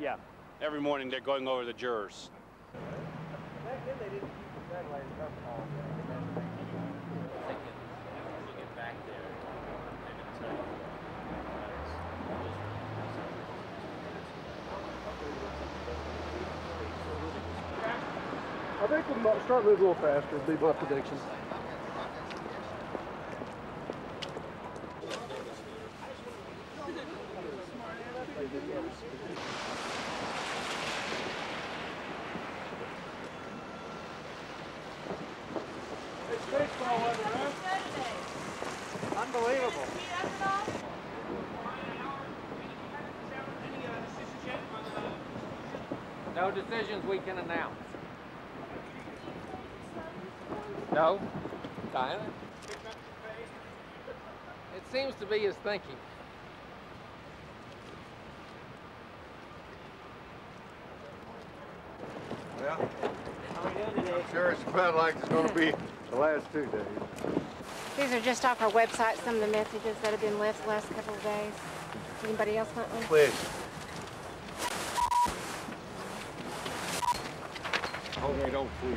Yeah. Every morning they're going over the jurors. I think we'll start moving a little faster, would be my prediction. Unbelievable. No decisions we can announce. No? Kinda. It seems to be his thinking. Well, I'm sure it's about like it's gonna be the last two days. These are just off our website, some of the messages that have been left the last couple of days. Anybody else want one? Please. Hope they don't freeze.